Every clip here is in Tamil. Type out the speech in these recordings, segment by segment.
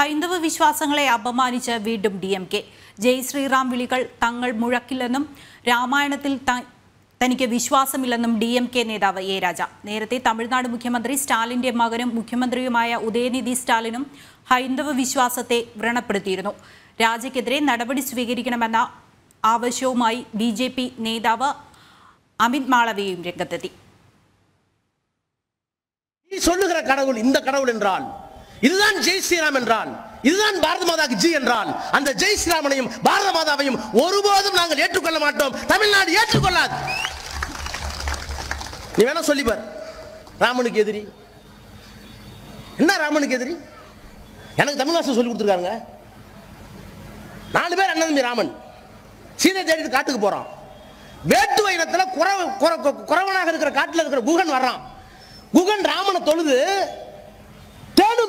ഹൈന്ദവ വിശ്വാസങ്ങളെ അപമാനിച്ച് വീണ്ടും D M K. Jai Shriram വിളികൾ തങ്ങൾ മുഴക്കില്ലെന്നും രാമായണത്തിൽ തനിക്ക് വിശ്വാസമില്ലെന്നും ഡി എം കെ നേതാവ് എ രാജ. നേരത്തെ തമിഴ്നാട് മുഖ്യമന്ത്രി സ്റ്റാലിന്റെ മകനും മുഖ്യമന്ത്രിയുമായ ഉദയനിധി സ്റ്റാലിനും ഹൈന്ദവ വിശ്വാസത്തെ വ്രണപ്പെടുത്തിയിരുന്നു. രാജയ്ക്കെതിരെ നടപടി സ്വീകരിക്കണമെന്ന ആവശ്യവുമായി ബി ജെ പി നേതാവ് അമിത് മാളവിയും രംഗത്തെത്തി. ഈ இதுதான் ஜெய் ஸ்ரீராம் என்றான் இதுதான் பாரத மாதாக்கு ஜி என்றான் அந்த ஜெய் ஸ்ரீராமனையும் பாரத மாதாவையும் ஒருபோதும் நாங்கள் ஏற்றுக்கொள்ள மாட்டோம். தமிழ்நாடு ஏற்றுக்கொள்ளாது. நீ வேணா சொல்லிப்பார் ராமனுக்கு எதிரி. என்ன ராமனுக்கு எதிரி? எனக்கு தமிழ் வாசம் சொல்லி கொடுத்துருக்காங்க நாலு பேர் அண்ணன் தம்பி ராமன். சீதை தேடிட்டு காட்டுக்கு போறான். வேட்டுவ இனத்துல குறவனாக இருக்கிற காட்டில் இருக்கிற குகன் வர்றான். குகன் ராமனை தொழுது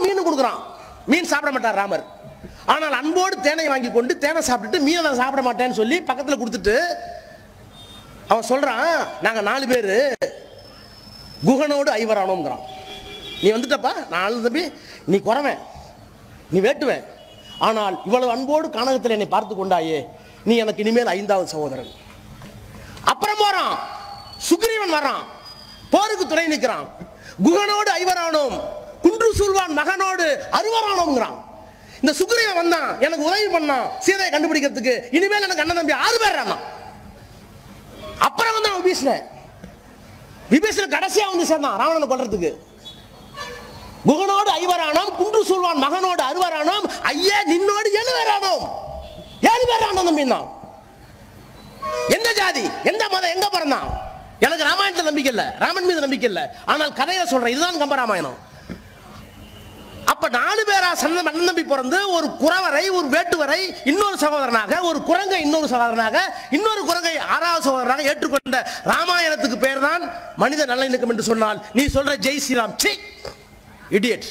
மீன் கொடுக்குறான். மீன் சாப்பிட மாட்டார் ராமர். ஆனால் அன்போடு தேனை வாங்கி கொண்டு தேனை சாப்பிட்டுட்டு மீனை நான் சாப்பிட மாட்டேன்னு சொல்லி பக்கத்துல கொடுத்துட்டு அவன் சொல்றான் நாங்க நாலு பேர் குகனோடு ஐவரானோங்கிறான் நீ வந்துட்டப்பா நாலு தம்பி நீ குறவேன் நீ வேட்டுவேன். ஆனால் இவ்வளவு அன்போடு கானகத்தில் என்னை பார்த்து கொண்டாயே நீ எனக்கு இனிமேல் ஐந்தாவது சகோதரன். அப்புறம் போறான். சுக்ரீவன் வரான் போருக்கு துணை நிற்கிறான். குகனோடு ஐவரானோம். மகனோடு அறுவரானோங்கிறான் இந்த சுக்ரீவன் வந்தான் எனக்கு உதவி பண்ணான் சீதையை கண்டுபிடிக்கிறதுக்கு இனிமேல் எனக்கு அண்ணன் தம்பி ஆறு பேர் அப்புறம் அப்புறம் அவன் விபீஷணன் விபீஷணன் கடைசியா வந்து சேர்ந்தான் ராவணனை கொள்றதுக்கு குகனோடு ஐவரானோம் குன்று சொல்வான் மகனோடு அறுவரானோம் ஐயா நின்னோடு ஏழு பேரானோம். ஏழு பேரானோம் தம்பின்னா. எந்த ஜாதி எந்த மதம் எங்க பிறந்தான்? எனக்கு ராமாயணத்தை நம்பிக்கை இல்ல ராமன் மீது நம்பிக்கை இல்லை. ஆனால் கதையை சொல்றேன் இதுதான் கம்பராமாயணம். நாலு பேரா சந்த அண்ணன் தம்பி பிறந்து ஒரு குறவரை ஒரு வேட்டுவரை இன்னொரு சகோதரனாக ஒரு குரங்கை இன்னொரு சகோதரனாக இன்னொரு குரங்கை ஆறாவது சகோதரனாக ஏற்றுக்கொண்ட ராமாயணத்துக்கு பேர் தான் மனித நல்லிணக்கம் என்று சொன்னால். நீ சொல்ற ஜெய் ஸ்ரீராம். C idiot